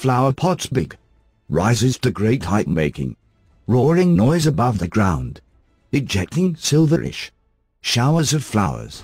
flower pots big. Rises to great height making. Roaring noise above the ground. Ejecting silverish. Showers of flowers.